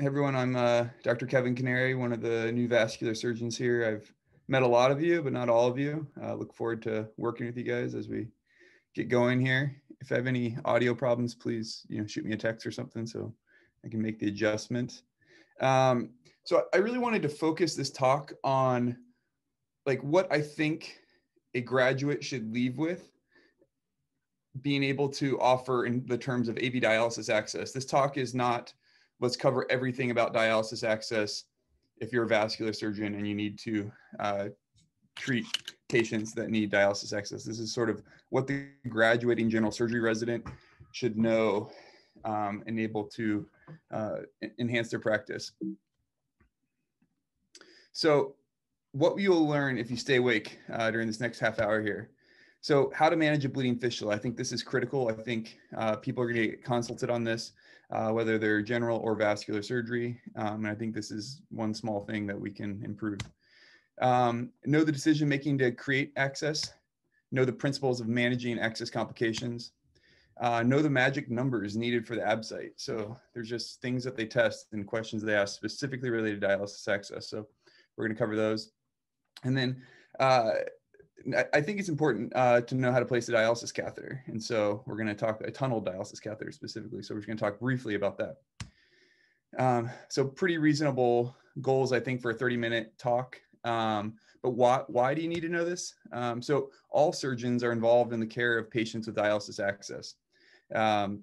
Everyone, I'm uh, Dr. Kevin Canary, one of the new vascular surgeons here. I've met a lot of you, but not all of you. Uh, look forward to working with you guys as we get going here. If I have any audio problems, please you know shoot me a text or something so I can make the adjustment. Um, so I really wanted to focus this talk on like what I think a graduate should leave with being able to offer in the terms of AV dialysis access. This talk is not let's cover everything about dialysis access if you're a vascular surgeon and you need to uh, treat patients that need dialysis access. This is sort of what the graduating general surgery resident should know um, and able to uh, enhance their practice. So what you'll learn if you stay awake uh, during this next half hour here. So how to manage a bleeding fistula. I think this is critical. I think uh, people are gonna get consulted on this uh, whether they're general or vascular surgery. Um, and I think this is one small thing that we can improve. Um, know the decision making to create access, know the principles of managing access complications, uh, know the magic numbers needed for the AbSite. So there's just things that they test and questions they ask specifically related to dialysis access. So we're going to cover those. And then uh, I think it's important uh, to know how to place a dialysis catheter. And so we're going to talk a tunnel dialysis catheter specifically. So we're going to talk briefly about that. Um, so pretty reasonable goals, I think, for a 30 minute talk. Um, but why, why do you need to know this? Um, so all surgeons are involved in the care of patients with dialysis access. Um,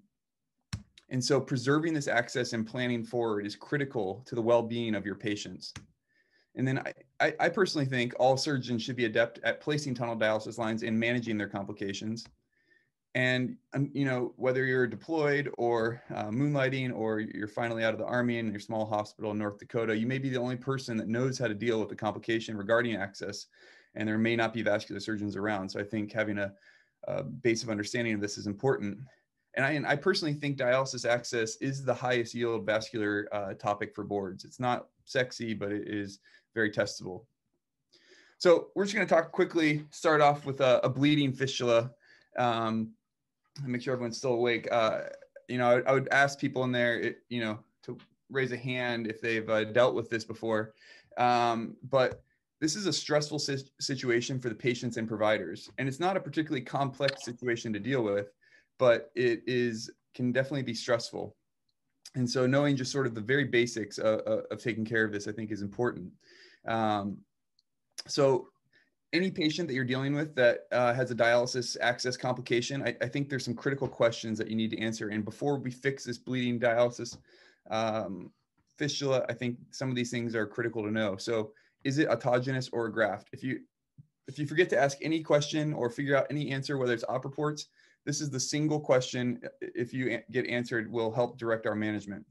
and so preserving this access and planning forward is critical to the well-being of your patients. And then I, I, personally think all surgeons should be adept at placing tunnel dialysis lines and managing their complications. And um, you know whether you're deployed or uh, moonlighting or you're finally out of the army in your small hospital in North Dakota, you may be the only person that knows how to deal with the complication regarding access, and there may not be vascular surgeons around. So I think having a, a base of understanding of this is important. And I, and I personally think dialysis access is the highest yield vascular uh, topic for boards. It's not sexy, but it is very testable. So we're just going to talk quickly, start off with a, a bleeding fistula. Um, make sure everyone's still awake. Uh, you know, I, I, would ask people in there, it, you know, to raise a hand if they've uh, dealt with this before. Um, but this is a stressful si situation for the patients and providers. And it's not a particularly complex situation to deal with, but it is can definitely be stressful. And so knowing just sort of the very basics of, of taking care of this, I think is important. Um, so any patient that you're dealing with that uh, has a dialysis access complication, I, I, think there's some critical questions that you need to answer. And before we fix this bleeding dialysis um, fistula, I think some of these things are critical to know. So is it autogenous or a graft? If you if you forget to ask any question or figure out any answer, whether it's op reports, this is the single question, if you get answered, will help direct our management.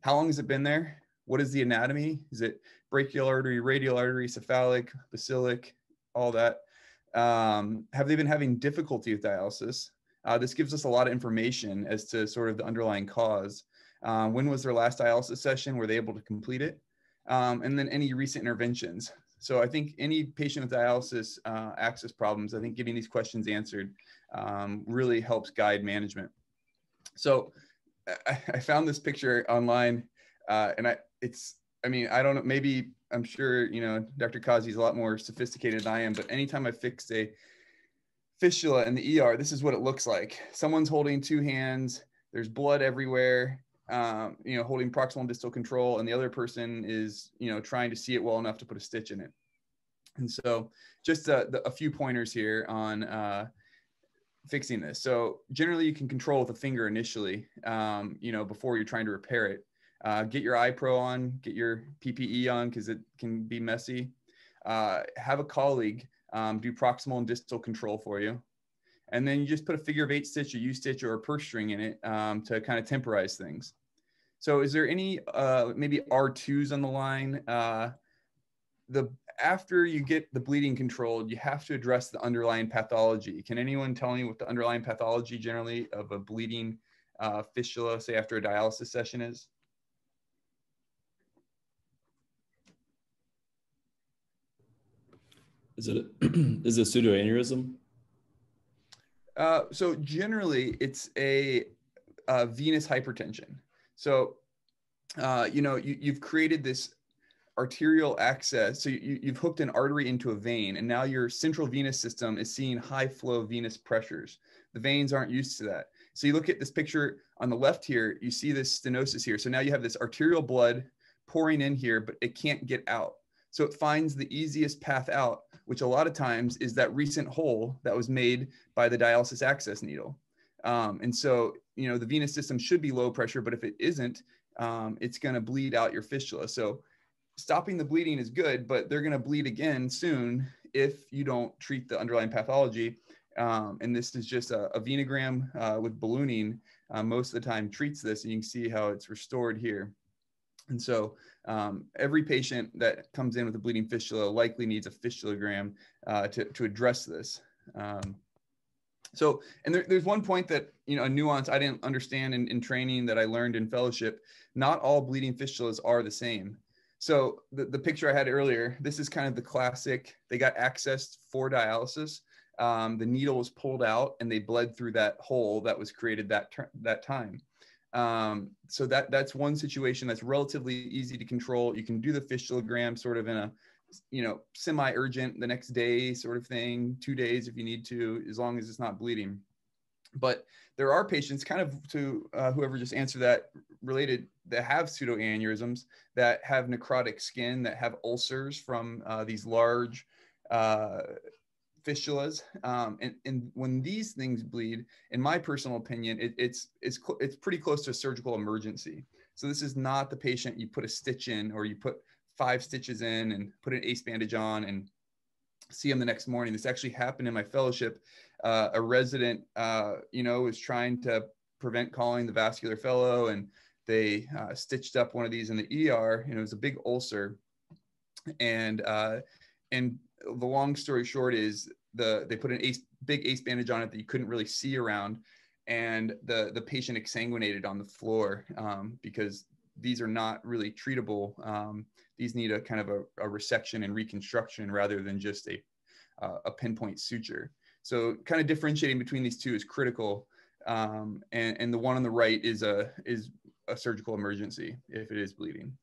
How long has it been there? What is the anatomy? Is it brachial artery, radial artery, cephalic, basilic, all that? Um, have they been having difficulty with dialysis? Uh, this gives us a lot of information as to sort of the underlying cause. Uh, when was their last dialysis session? Were they able to complete it? Um, and then any recent interventions. So I think any patient with dialysis uh, access problems, I think getting these questions answered um, really helps guide management. So I, I found this picture online uh, and I, it's, I mean, I don't know, maybe I'm sure, you know, Dr. Kazi is a lot more sophisticated than I am, but anytime I fix a fistula in the ER, this is what it looks like. Someone's holding two hands, there's blood everywhere, um, you know, holding proximal and distal control, and the other person is, you know, trying to see it well enough to put a stitch in it. And so just a, a few pointers here on uh, fixing this. So generally you can control with a finger initially, um, you know, before you're trying to repair it. Uh, get your eye pro on, get your PPE on because it can be messy. Uh, have a colleague um, do proximal and distal control for you. And then you just put a figure of eight stitch, a U stitch, or a purse string in it um, to kind of temporize things. So is there any uh, maybe R2s on the line? Uh, the after you get the bleeding controlled, you have to address the underlying pathology. Can anyone tell me what the underlying pathology generally of a bleeding uh, fistula, say after a dialysis session is? Is it is it pseudoaneurysm? Uh, so generally, it's a, a, venous hypertension. So uh, you know, you, you've created this arterial access. So you, you've hooked an artery into a vein, and now your central venous system is seeing high flow venous pressures. The veins aren't used to that. So you look at this picture on the left here, you see this stenosis here. So now you have this arterial blood pouring in here, but it can't get out. So it finds the easiest path out, which a lot of times is that recent hole that was made by the dialysis access needle. Um, and so, you know, the venous system should be low pressure, but if it isn't, um, it's going to bleed out your fistula. So stopping the bleeding is good, but they're going to bleed again soon if you don't treat the underlying pathology. Um, and this is just a, a venogram uh, with ballooning. Uh, most of the time treats this, and you can see how it's restored here. And so um, every patient that comes in with a bleeding fistula likely needs a fistulogram uh, to, to address this. Um, so, and there, there's one point that, you know, a nuance I didn't understand in, in training that I learned in fellowship. Not all bleeding fistulas are the same. So the, the picture I had earlier, this is kind of the classic, they got access for dialysis. Um, the needle was pulled out and they bled through that hole that was created that, that time. Um, so that that's one situation that's relatively easy to control. You can do the fistulogram sort of in a, you know, semi-urgent the next day sort of thing, two days if you need to, as long as it's not bleeding. But there are patients, kind of to uh, whoever just answered that, related that have pseudoaneurysms that have necrotic skin, that have ulcers from uh, these large uh, fistulas. Um, and, and when these things bleed, in my personal opinion, it, it's, it's, it's pretty close to a surgical emergency. So this is not the patient you put a stitch in or you put five stitches in and put an ace bandage on and see them the next morning. This actually happened in my fellowship. Uh, a resident, uh, you know, was trying to prevent calling the vascular fellow and they uh, stitched up one of these in the ER and it was a big ulcer. And, uh, and the long story short is the they put an ace big ace bandage on it that you couldn't really see around, and the the patient exsanguinated on the floor um, because these are not really treatable. Um, these need a kind of a, a, resection and reconstruction rather than just a uh, a pinpoint suture. So kind of differentiating between these two is critical. Um, and, and the one on the right is a is a surgical emergency if it is bleeding.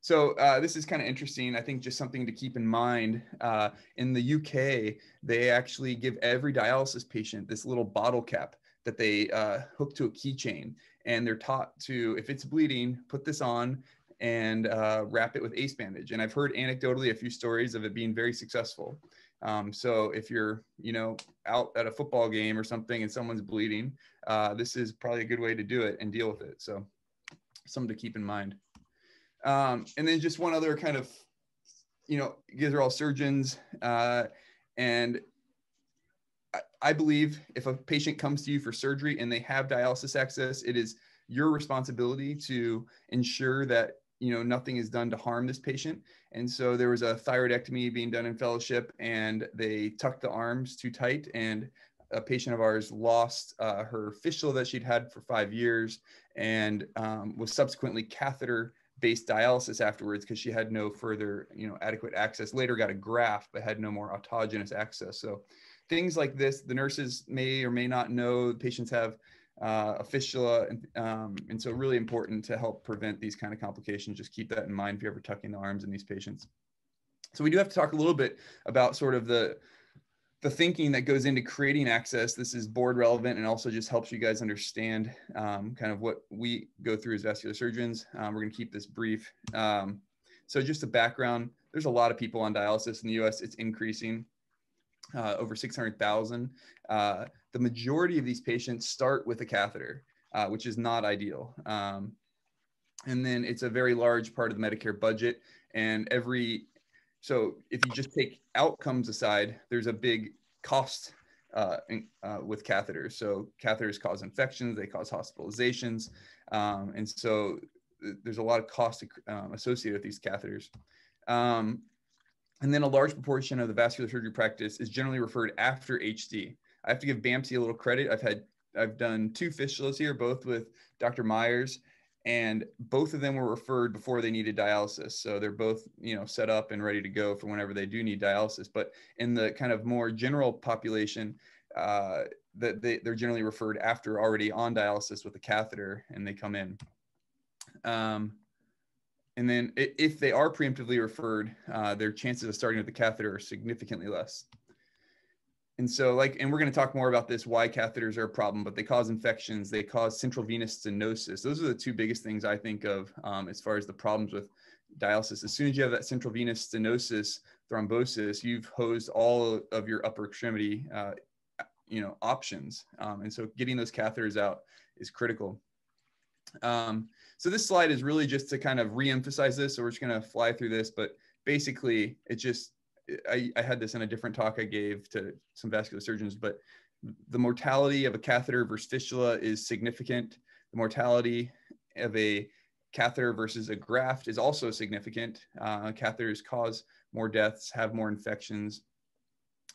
So uh, this is kind of interesting. I think just something to keep in mind. Uh, in the UK, they actually give every dialysis patient this little bottle cap that they uh, hook to a keychain, and they're taught to, if it's bleeding, put this on and uh, wrap it with ace bandage. And I've heard anecdotally a few stories of it being very successful. Um, so if you're, you know, out at a football game or something and someone's bleeding, uh, this is probably a good way to do it and deal with it. So something to keep in mind. Um, and then just one other kind of, you know, you guys are all surgeons, uh, and I, I believe if a patient comes to you for surgery and they have dialysis access, it is your responsibility to ensure that you know nothing is done to harm this patient. And so there was a thyroidectomy being done in fellowship and they tucked the arms too tight and a patient of ours lost uh, her fistula that she'd had for five years and um, was subsequently catheter based dialysis afterwards because she had no further, you know, adequate access. Later got a graft, but had no more autogenous access. So things like this, the nurses may or may not know patients have uh, a fistula. And, um, and so really important to help prevent these kind of complications. Just keep that in mind if you're ever tucking the arms in these patients. So we do have to talk a little bit about sort of the the thinking that goes into creating access. This is board relevant and also just helps you guys understand um, kind of what we go through as vascular surgeons. Um, we're going to keep this brief. Um, so just a background, there's a lot of people on dialysis in the US. It's increasing uh, over 600,000. Uh, the majority of these patients start with a catheter, uh, which is not ideal. Um, and then it's a very large part of the Medicare budget. And every so if you just take outcomes aside, there's a big cost uh, uh, with catheters. So catheters cause infections, they cause hospitalizations, um, and so th- there's a lot of cost um, associated with these catheters. Um, and then a large proportion of the vascular surgery practice is generally referred after HD. I have to give BAMC a little credit. I've had I've done two fistulas here, both with Dr. Myers and both of them were referred before they needed dialysis. So they're both you know set up and ready to go for whenever they do need dialysis. But in the kind of more general population uh, that they, they're generally referred after already on dialysis with a catheter and they come in. Um, and then if they are preemptively referred, uh, their chances of starting with the catheter are significantly less. And so like, and we're going to talk more about this, why catheters are a problem, but they cause infections. They cause central venous stenosis. Those are the two biggest things I think of um, as far as the problems with dialysis. As soon as you have that central venous stenosis, thrombosis, you've hosed all of your upper extremity, uh, you know, options. Um, and so getting those catheters out is critical. Um, so this slide is really just to kind of reemphasize this. So we're just going to fly through this, but basically it just I, I had this in a different talk I gave to some vascular surgeons, but the mortality of a catheter versus fistula is significant. The mortality of a catheter versus a graft is also significant. Uh, catheters cause more deaths, have more infections.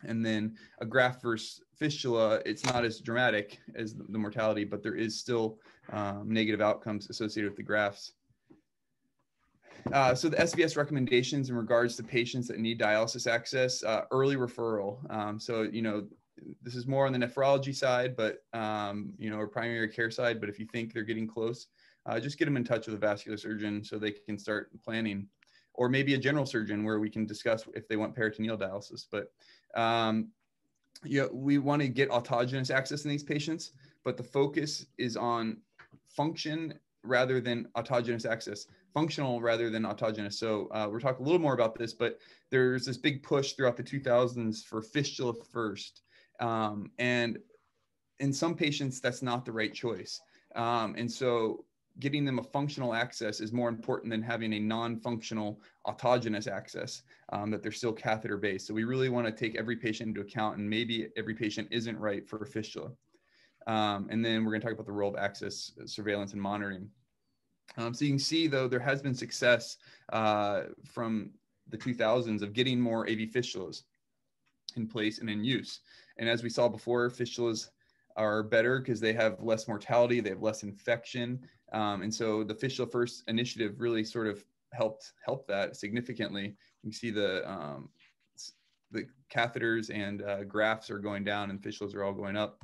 And then a graft versus fistula, it's not as dramatic as the mortality, but there is still um, negative outcomes associated with the grafts. Uh, so the SVS recommendations in regards to patients that need dialysis access, uh, early referral. Um, so, you know, this is more on the nephrology side, but, um, you know, or primary care side. But if you think they're getting close, uh, just get them in touch with a vascular surgeon so they can start planning or maybe a general surgeon where we can discuss if they want peritoneal dialysis. But, um, you know, we want to get autogenous access in these patients, but the focus is on function rather than autogenous access functional rather than autogenous. So uh, we're talking a little more about this, but there's this big push throughout the 2000s for fistula first. Um, and in some patients, that's not the right choice. Um, and so getting them a functional access is more important than having a non-functional autogenous access um, that they're still catheter based. So we really want to take every patient into account and maybe every patient isn't right for a fistula. Um, and then we're going to talk about the role of access surveillance and monitoring. Um, so you can see, though, there has been success uh, from the 2000s of getting more AV fistulas in place and in use. And as we saw before, fistulas are better because they have less mortality, they have less infection. Um, and so the Fistula First initiative really sort of helped help that significantly. You can see the um, the catheters and uh, grafts are going down and fistulas are all going up.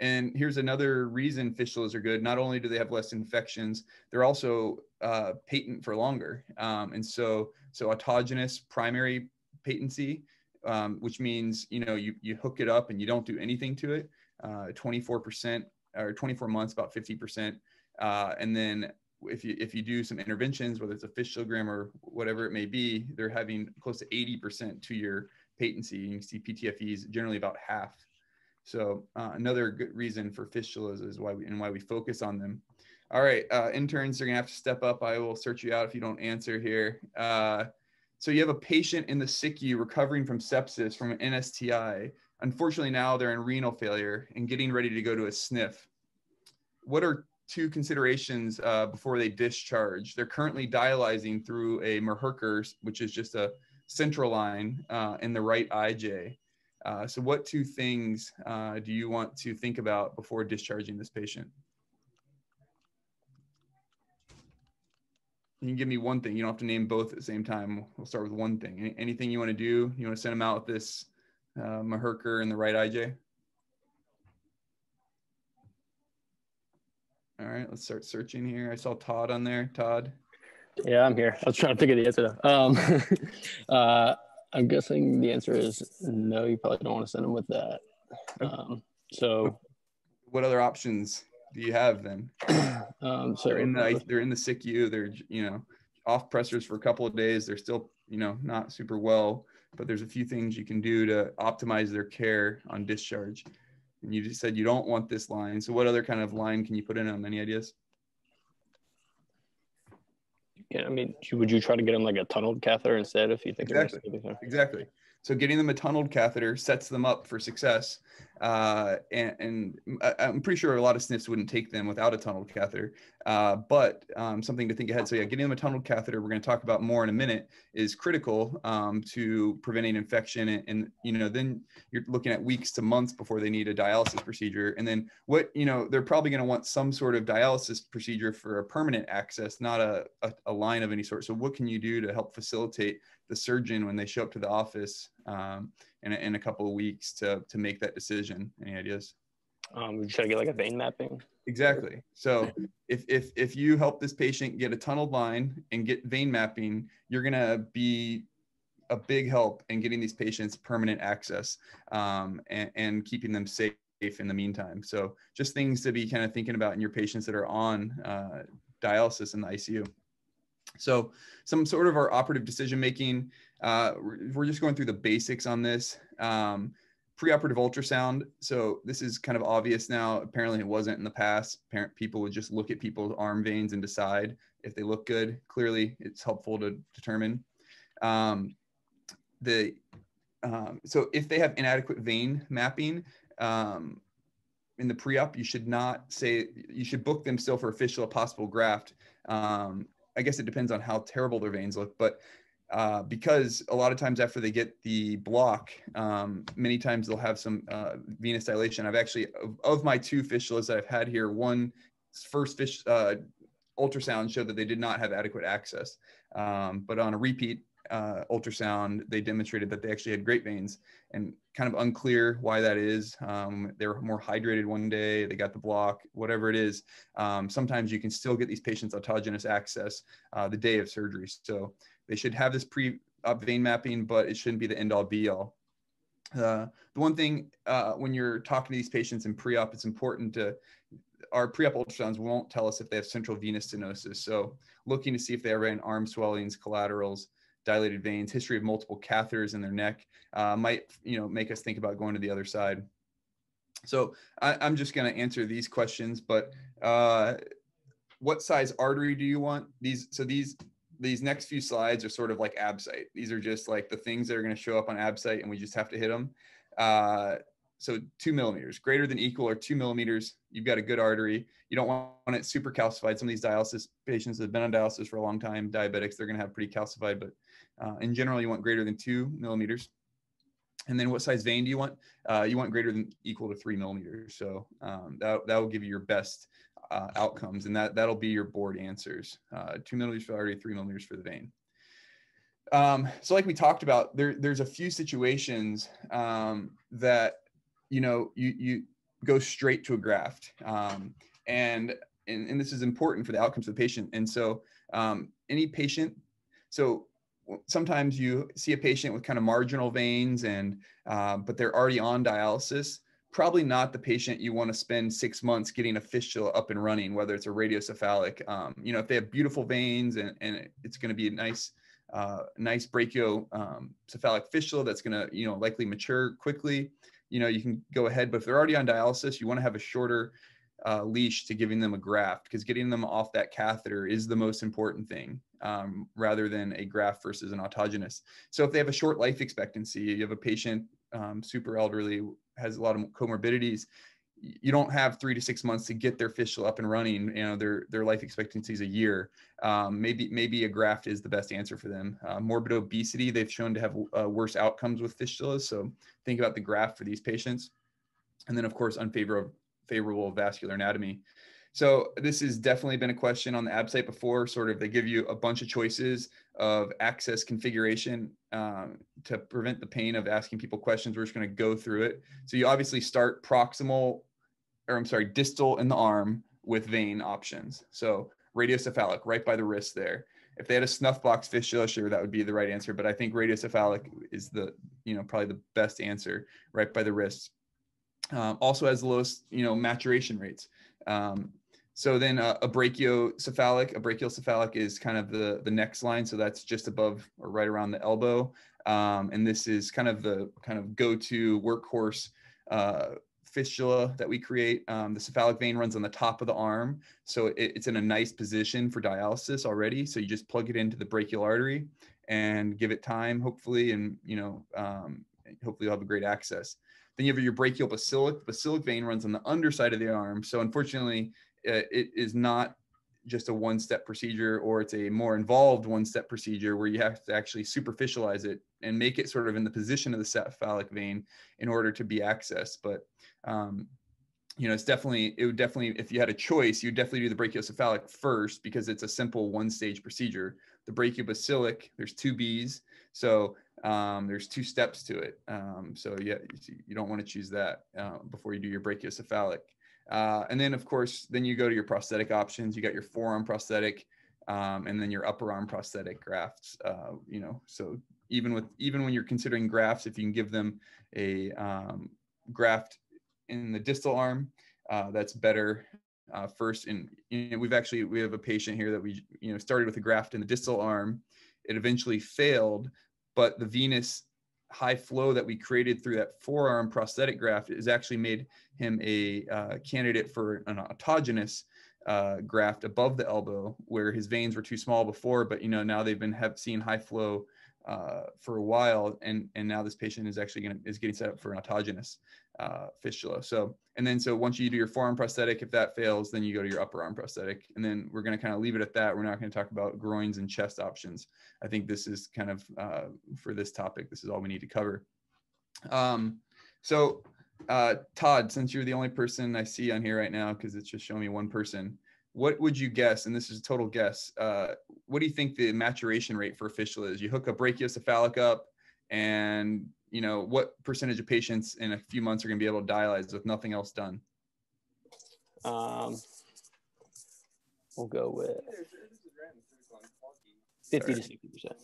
And here's another reason fistulas are good. Not only do they have less infections, they're also uh, patent for longer. Um, and so, so autogenous primary patency, um, which means you know you you hook it up and you don't do anything to it. Uh, 24% or 24 months, about 50%. Uh, and then if you if you do some interventions, whether it's a fistulogram or whatever it may be, they're having close to 80% to your patency. You can see PTFEs generally about half so uh, another good reason for fistulas is why we and why we focus on them. All right, uh, interns are gonna have to step up. I will search you out if you don't answer here. Uh, so you have a patient in the SICU recovering from sepsis from an NSTI. Unfortunately, now they're in renal failure and getting ready to go to a SNF. What are two considerations uh, before they discharge? They're currently dialyzing through a Mahurkar, which is just a central line uh, in the right IJ. Uh, so what two things uh, do you want to think about before discharging this patient? You can give me one thing. You don't have to name both at the same time. We'll start with one thing. Anything you want to do? You want to send them out with this uh, Mahurkar and the right IJ? All right, let's start searching here. I saw Todd on there. Todd. Yeah, I'm here. I was trying to of the answer. Um, uh, I'm guessing the answer is no. You probably don't want to send them with that. Um, so, what other options do you have then? Um, so they're in the they're in the SICU. They're you know off pressors for a couple of days. They're still you know not super well, but there's a few things you can do to optimize their care on discharge. And you just said you don't want this line. So what other kind of line can you put in them? Any ideas? Yeah, I mean, would you try to get him like a tunneled catheter instead if you think exactly exactly? So getting them a tunneled catheter sets them up for success. Uh, and, and, I'm pretty sure a lot of SNFs wouldn't take them without a tunneled catheter. Uh, but um, something to think ahead. So yeah, getting them a tunneled catheter, we're going to talk about more in a minute, is critical um, to preventing infection. And, and, you know, then you're looking at weeks to months before they need a dialysis procedure. And then what, you know, they're probably going to want some sort of dialysis procedure for a permanent access, not a, a, a line of any sort. So what can you do to help facilitate the surgeon when they show up to the office um, in, a, in a couple of weeks to, to make that decision? Any ideas? Um, we try to get like a vein mapping. Exactly. So if if if you help this patient get a tunneled line and get vein mapping, you're gonna be a big help in getting these patients permanent access um, and, and keeping them safe in the meantime. So just things to be kind of thinking about in your patients that are on uh, dialysis in the ICU. So some sort of our operative decision making, uh, we're just going through the basics on this. Um, preoperative ultrasound. So this is kind of obvious now. Apparently it wasn't in the past. Parent people would just look at people's arm veins and decide if they look good. Clearly it's helpful to determine. Um, the um, so if they have inadequate vein mapping um, in the pre-op, you should not say you should book them still for official possible graft. Um, I guess it depends on how terrible their veins look, but uh, because a lot of times after they get the block, um, many times they'll have some uh, venous dilation. I've actually, of, of, my two fistulas that I've had here, one first fish uh, ultrasound showed that they did not have adequate access. Um, but on a repeat uh, ultrasound, they demonstrated that they actually had great veins and kind of unclear why that is. Um, they were more hydrated one day, they got the block, whatever it is. Um, sometimes you can still get these patients autogenous access uh, the day of surgery. So they should have this pre-op vein mapping, but it shouldn't be the end all be all. Uh, the one thing uh, when you're talking to these patients in pre-op, it's important to our pre-op ultrasounds won't tell us if they have central venous stenosis. So looking to see if they have any arm swellings, collaterals, dilated veins, history of multiple catheters in their neck uh, might you know make us think about going to the other side. So I, am just going to answer these questions, but uh, what size artery do you want? These so these these next few slides are sort of like AbSite. These are just like the things that are going to show up on AbSite, and we just have to hit them. Uh, so two millimeters, greater than equal or two millimeters, you've got a good artery. You don't want it super calcified. Some of these dialysis patients have been on dialysis for a long time, diabetics, they're going to have pretty calcified, but uh, in general, you want greater than two millimeters. And then what size vein do you want? Uh, you want greater than equal to three millimeters. So um, that, that will give you your best uh, outcomes. And that, that'll be your board answers. Uh, two millimeters for the artery, three millimeters for the vein. Um, so like we talked about, there, there's a few situations um, that, you know, you, you go straight to a graft. Um, and, and, and this is important for the outcomes of the patient. And so um, any patient, so sometimes you see a patient with kind of marginal veins and uh, but they're already on dialysis probably not the patient you want to spend six months getting a fistula up and running whether it's a radiocephalic um, you know if they have beautiful veins and, and it's going to be a nice uh, nice brachiocephalic um, fistula that's going to you know likely mature quickly you know you can go ahead but if they're already on dialysis you want to have a shorter uh, leash to giving them a graft because getting them off that catheter is the most important thing um, rather than a graft versus an autogenous. So if they have a short life expectancy, you have a patient um, super elderly, has a lot of comorbidities, you don't have three to six months to get their fistula up and running. You know, their their life expectancy is a year. Um, maybe maybe a graft is the best answer for them. Uh, morbid obesity, they've shown to have uh, worse outcomes with fistulas. So think about the graft for these patients. And then of course, unfavorable favorable vascular anatomy. So this has definitely been a question on the AbSite before. Sort of, they give you a bunch of choices of access configuration um, to prevent the pain of asking people questions. We're just going to go through it. So you obviously start proximal, or I'm sorry, distal in the arm with vein options. So radiocephalic, right by the wrist there. If they had a snuff box fistula, sure, that would be the right answer. But I think radiocephalic is the, you know, probably the best answer, right by the wrist. Um, also has the lowest, you know, maturation rates. Um, so then uh, a brachiocephalic, a brachiocephalic is kind of the, the next line. So that's just above or right around the elbow. Um, and this is kind of the kind of go-to workhorse uh, fistula that we create. Um, the cephalic vein runs on the top of the arm. So it, it's in a nice position for dialysis already. So you just plug it into the brachial artery and give it time, hopefully, and, you know, um, hopefully you'll have a great access. Then you have your brachial basilic. The basilic vein runs on the underside of the arm. So unfortunately, uh, it is not just a one step procedure or it's a more involved one step procedure where you have to actually superficialize it and make it sort of in the position of the cephalic vein in order to be accessed. But um, you know, it's definitely, it would definitely, if you had a choice, you'd definitely do the brachiocephalic first because it's a simple one stage procedure. The brachiobasilic, there's two B's. So um, there's two steps to it. Um, so yeah, you don't want to choose that uh, before you do your brachiocephalic. Uh, and then of course, then you go to your prosthetic options. You got your forearm prosthetic, um, and then your upper arm prosthetic grafts. Uh, you know, so even with even when you're considering grafts, if you can give them a um, graft in the distal arm, uh, that's better. Uh, first, and you know, we've actually we have a patient here that we you know started with a graft in the distal arm. It eventually failed, but the venous high flow that we created through that forearm prosthetic graft has actually made him a uh, candidate for an autogenous uh, graft above the elbow where his veins were too small before, but you know now they've been have seen high flow uh, for a while, and and now this patient is actually going to is getting set up for an autogenous uh, fistula. So and then so once you do your forearm prosthetic, if that fails, then you go to your upper arm prosthetic, and then we're going to kind of leave it at that. We're not going to talk about groins and chest options. I think this is kind of uh, for this topic. This is all we need to cover. Um, so uh, Todd, since you're the only person I see on here right now, because it's just showing me one person, what would you guess? And this is a total guess. Uh, what do you think the maturation rate for a fistula is? You hook a brachiocephalic up, and you know what percentage of patients in a few months are going to be able to dialyze with nothing else done? Um, we'll go with fifty to sixty percent.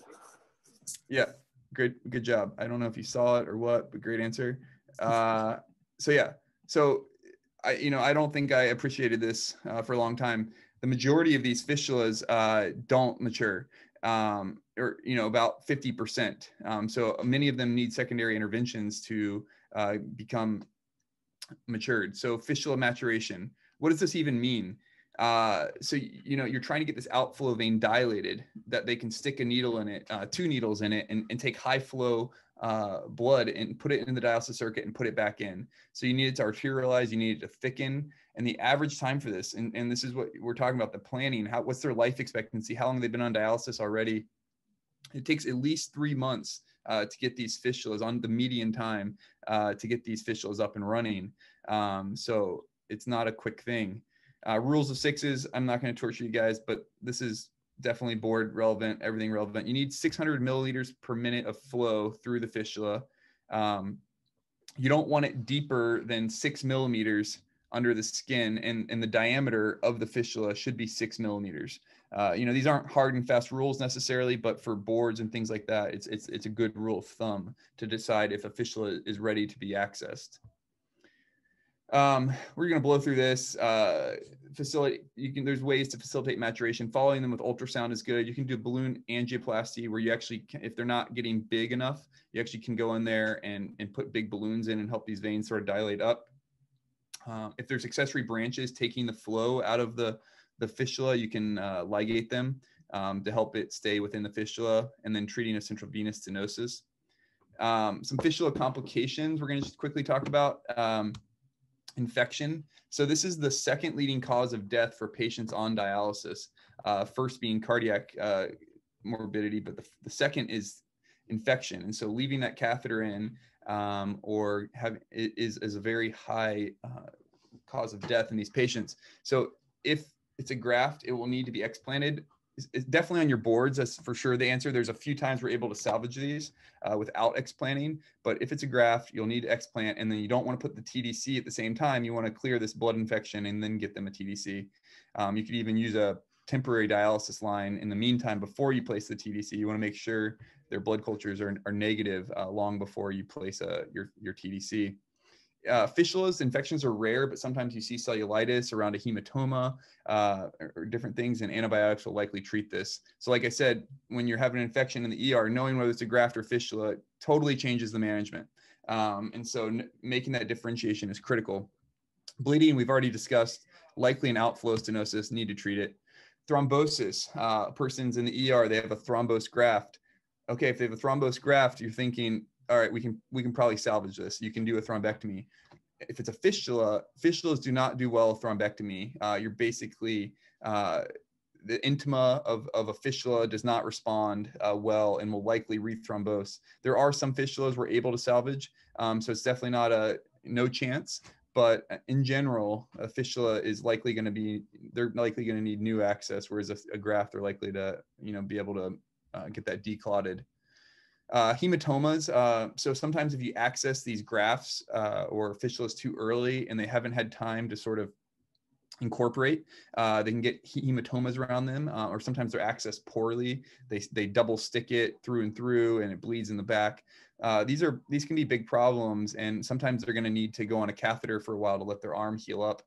Yeah, good good job. I don't know if you saw it or what, but great answer. Uh, so yeah, so I you know I don't think I appreciated this uh, for a long time. The majority of these fistulas uh, don't mature, um, or you know about fifty percent. Um, so many of them need secondary interventions to uh, become matured. So fistula maturation. What does this even mean? Uh, so you know you're trying to get this outflow vein dilated that they can stick a needle in it, uh, two needles in it, and, and take high flow uh, blood and put it in the dialysis circuit and put it back in. So you need it to arterialize, you need it to thicken, and the average time for this, and, and this is what we're talking about the planning. How what's their life expectancy? How long they've they been on dialysis already? It takes at least three months uh, to get these fistulas on the median time uh, to get these fistulas up and running. Um, so it's not a quick thing. Uh, rules of sixes, I'm not going to torture you guys, but this is definitely board relevant, everything relevant. You need 600 milliliters per minute of flow through the fistula. Um, you don't want it deeper than six millimeters under the skin, and, and the diameter of the fistula should be six millimeters. Uh, you know, these aren't hard and fast rules necessarily, but for boards and things like that, it's, it's, it's a good rule of thumb to decide if a fistula is ready to be accessed. Um, we're going to blow through this. Uh, facility, you can. There's ways to facilitate maturation. Following them with ultrasound is good. You can do balloon angioplasty, where you actually, can, if they're not getting big enough, you actually can go in there and and put big balloons in and help these veins sort of dilate up. Um, if there's accessory branches taking the flow out of the the fistula, you can uh, ligate them um, to help it stay within the fistula, and then treating a central venous stenosis. Um, some fistula complications we're going to just quickly talk about. Um, infection. So this is the second leading cause of death for patients on dialysis. Uh, first being cardiac uh, morbidity, but the, the, second is infection. And so leaving that catheter in um, or have is, is a very high uh, cause of death in these patients. So if it's a graft, it will need to be explanted it's definitely on your boards. That's for sure the answer. There's a few times we're able to salvage these uh, without explanting, but if it's a graft, you'll need to explant, and then you don't want to put the TDC at the same time. You want to clear this blood infection and then get them a TDC. Um, you could even use a temporary dialysis line in the meantime before you place the TDC. You want to make sure their blood cultures are, are negative uh, long before you place a, uh, your, your TDC uh, fistulas infections are rare, but sometimes you see cellulitis around a hematoma uh, or, or, different things, and antibiotics will likely treat this. So, like I said, when you're having an infection in the ER, knowing whether it's a graft or fistula totally changes the management. Um, and so, making that differentiation is critical. Bleeding, we've already discussed, likely an outflow stenosis, need to treat it. Thrombosis, uh, person's in the ER, they have a thrombose graft. Okay, if they have a thrombose graft, you're thinking all right, we can we can probably salvage this. You can do a thrombectomy. If it's a fistula, fistulas do not do well with thrombectomy. Uh, you're basically uh, the intima of, of a fistula does not respond uh, well and will likely rethrombose. There are some fistulas we're able to salvage, um, so it's definitely not a no chance. but in general, a fistula is likely going to be they're likely going to need new access, whereas a, a, graft they're likely to you know be able to uh, get that declotted. Uh, hematomas. Uh, so sometimes if you access these grafts uh, or fistulas too early and they haven't had time to sort of incorporate, uh, they can get hematomas around them, uh, or sometimes they're accessed poorly. They they double stick it through and through, and it bleeds in the back. Uh, these are these can be big problems, and sometimes they're going to need to go on a catheter for a while to let their arm heal up.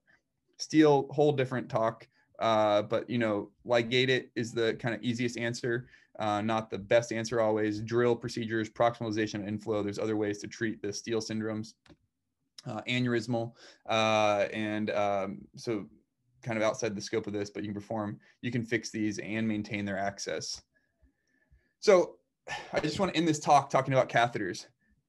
Steal, whole different talk. But you know, ligate it is the kind of easiest answer, uh, not the best answer always. DRIL procedures, proximalization, inflow. There's other ways to treat the steal syndromes, uh, aneurysmal, uh, and um, so kind of outside the scope of this, but you can perform, you can fix these and maintain their access. So I just want to end this talk talking about catheters.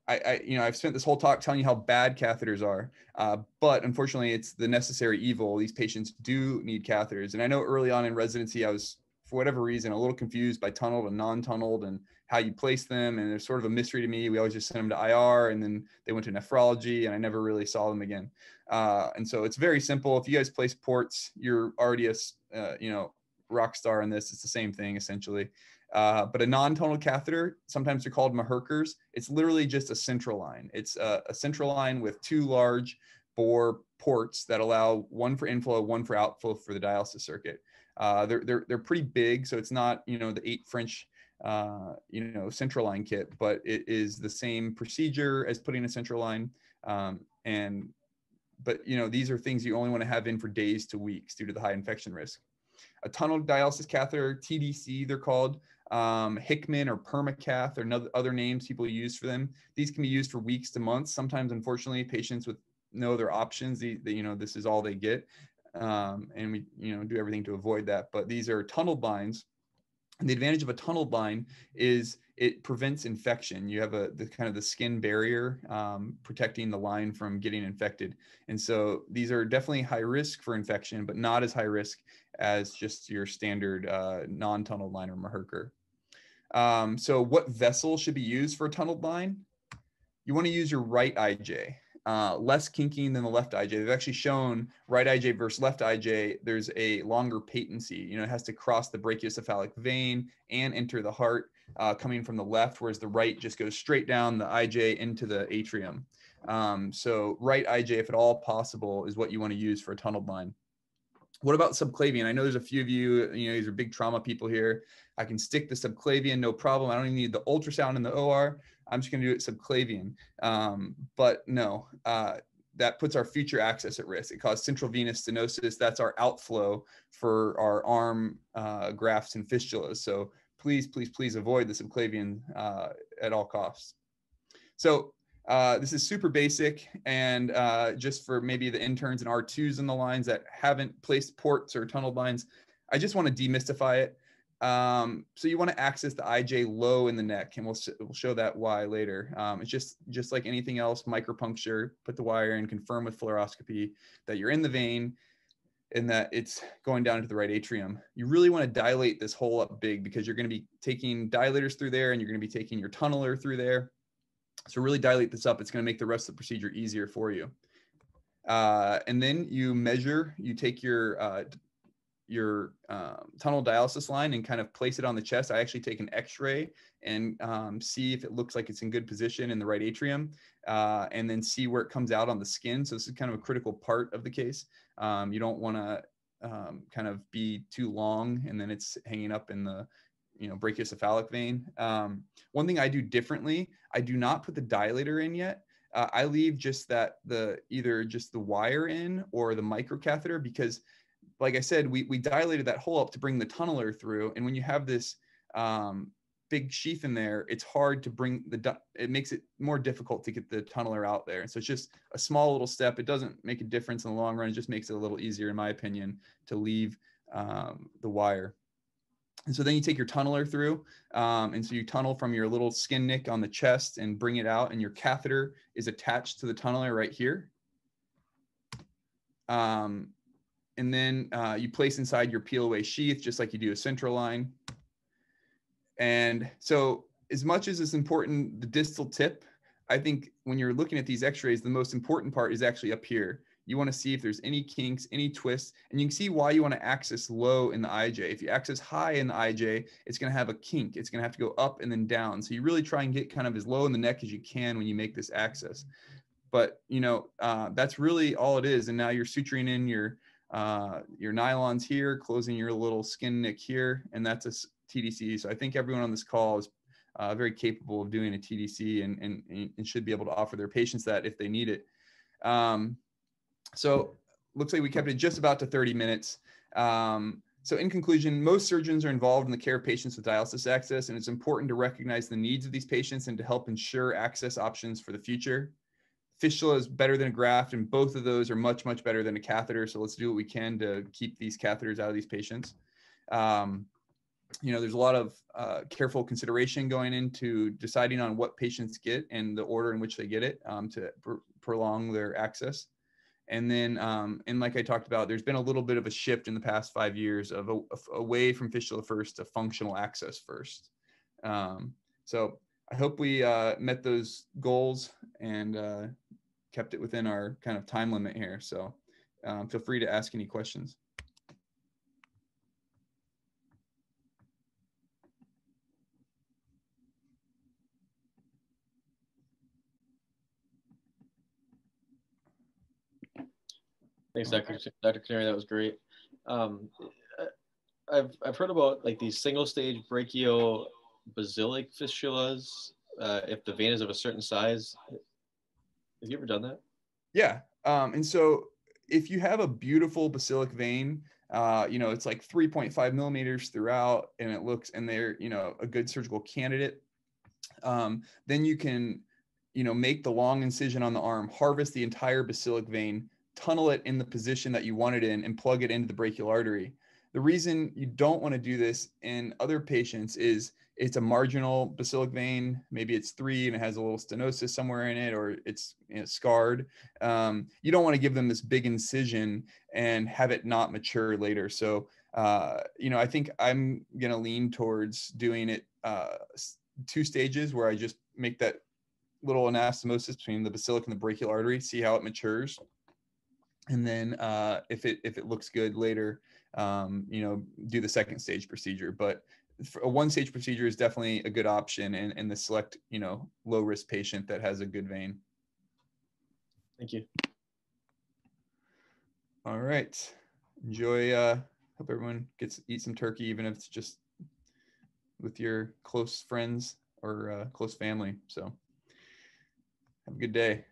I, I, you know, I've spent this whole talk telling you how bad catheters are, uh, but unfortunately, it's the necessary evil. These patients do need catheters, and I know early on in residency, I was, for whatever reason, a little confused by tunneled and non-tunneled and how you place them, and there's sort of a mystery to me. We always just sent them to IR, and then they went to nephrology, and I never really saw them again. Uh, and so it's very simple. If you guys place ports, you're already a, uh, you know, rock star in this. It's the same thing essentially. Uh, but a non-tunnel catheter, sometimes they're called Mahurkars. It's literally just a central line. It's a, a, central line with two large bore ports that allow one for inflow, one for outflow for the dialysis circuit. Uh, they're, they're, they're pretty big, so it's not, you know, the eight French, uh, you know, central line kit, but it is the same procedure as putting a central line. Um, and, but, you know, these are things you only want to have in for days to weeks due to the high infection risk. A tunnel dialysis catheter, TDC, they're called, um, Hickman or Permacath or other names people use for them. These can be used for weeks to months. Sometimes, unfortunately, patients with no other options, the, the you know, this is all they get. Um, and we, you know, do everything to avoid that. But these are tunnel lines. And the advantage of a tunnel line is it prevents infection. You have a the kind of the skin barrier um, protecting the line from getting infected. And so these are definitely high risk for infection, but not as high risk as just your standard uh, non-tunneled line or. Um, so what vessel should be used for a tunneled line? You want to use your right IJ, uh, less kinking than the left IJ. They've actually shown right IJ versus left IJ, there's a longer patency. You know, it has to cross the brachiocephalic vein and enter the heart uh, coming from the left, whereas the right just goes straight down the IJ into the atrium. Um, so right IJ, if at all possible, is what you want to use for a tunneled line. What about subclavian? I know there's a few of you, you know, these are big trauma people here. I can stick the subclavian, no problem. I don't even need the ultrasound in the OR. I'm just going to do it subclavian. Um, but no, uh, that puts our future access at risk. It causes central venous stenosis. That's our outflow for our arm uh, grafts and fistulas. So please, please, please avoid the subclavian uh, at all costs. So uh, this is super basic and uh, just for maybe the interns and R2s in the lines that haven't placed ports or tunnel lines, I just want to demystify it. Um, so you want to access the IJ low in the neck, and we'll, we'll show that why later. Um, it's just just like anything else, micropuncture, put the wire in, confirm with fluoroscopy that you're in the vein and that it's going down into the right atrium. You really want to dilate this hole up big because you're going to be taking dilators through there and you're going to be taking your tunneler through there. So really dilate this up. It's going to make the rest of the procedure easier for you. Uh, and then you measure, you take your uh, your um, tunnel dialysis line and kind of place it on the chest. I actually take an X-ray and um, see if it looks like it's in good position in the right atrium, uh, and then see where it comes out on the skin. So this is kind of a critical part of the case. Um, you don't want to um, kind of be too long and then it's hanging up in the you know brachiocephalic vein. Um, one thing I do differently, I do not put the dilator in yet. Uh, I leave just that the either just the wire in or the microcatheter because, like I said, we we dilated that hole up to bring the tunneler through, and when you have this um, big sheath in there, it's hard to bring the, it makes it more difficult to get the tunneler out there. So it's just a small little step. It doesn't make a difference in the long run. It just makes it a little easier, in my opinion, to leave um, the wire. And so then you take your tunneler through. Um, and so you tunnel from your little skin nick on the chest and bring it out. And your catheter is attached to the tunneler right here. Um, and then uh, you place inside your peel away sheath, just like you do a central line. And so as much as it's important, the distal tip, I think when you're looking at these x-rays, the most important part is actually up here. You want to see if there's any kinks, any twists, and you can see why you want to access low in the IJ. If you access high in the IJ, it's going to have a kink. It's going to have to go up and then down. So you really try and get kind of as low in the neck as you can when you make this access. But you know uh, that's really all it is. And now you're suturing in your uh, your nylons here, closing your little skin nick here, and that's a TDC. So I think everyone on this call is uh, very capable of doing a TDC and, and, and should be able to offer their patients that if they need it. Um, so looks like we kept it just about to 30 minutes. Um, so in conclusion, most surgeons are involved in the care of patients with dialysis access, and it's important to recognize the needs of these patients and to help ensure access options for the future. Fistula is better than a graft, and both of those are much, much better than a catheter. So let's do what we can to keep these catheters out of these patients. Um, you know, there's a lot of uh, careful consideration going into deciding on what patients get and the order in which they get it um, to pr prolong their access. And then, um, and like I talked about, there's been a little bit of a shift in the past five years of a, away from fistula first to functional access first. Um, so I hope we uh, met those goals and uh, kept it within our kind of time limit here. So um, feel free to ask any questions. Thanks, Dr. Dr. Canary. That was great. Um, I've, I've heard about like these single stage brachial basilic fistulas. Uh, if the vein is of a certain size, have you ever done that? Yeah. Um, and so if you have a beautiful basilic vein, uh, you know, it's like 3.5 millimeters throughout and it looks, and they're, you know, a good surgical candidate, um, then you can, you know, make the long incision on the arm, harvest the entire basilic vein, tunnel it in the position that you want it in and plug it into the brachial artery. The reason you don't want to do this in other patients is it's a marginal basilic vein. Maybe it's three and it has a little stenosis somewhere in it, or it's you know, scarred. Um, you don't want to give them this big incision and have it not mature later. So, uh, you know, I think I'm going to lean towards doing it uh, two stages where I just make that little anastomosis between the basilic and the brachial artery, see how it matures and then uh, if it if it looks good later, um, you know, do the second stage procedure. But a one stage procedure is definitely a good option in, in the select, you know, low risk patient that has a good vein. Thank you. All right. Enjoy. Uh, hope everyone gets eat some turkey, even if it's just with your close friends or uh, close family. So have a good day.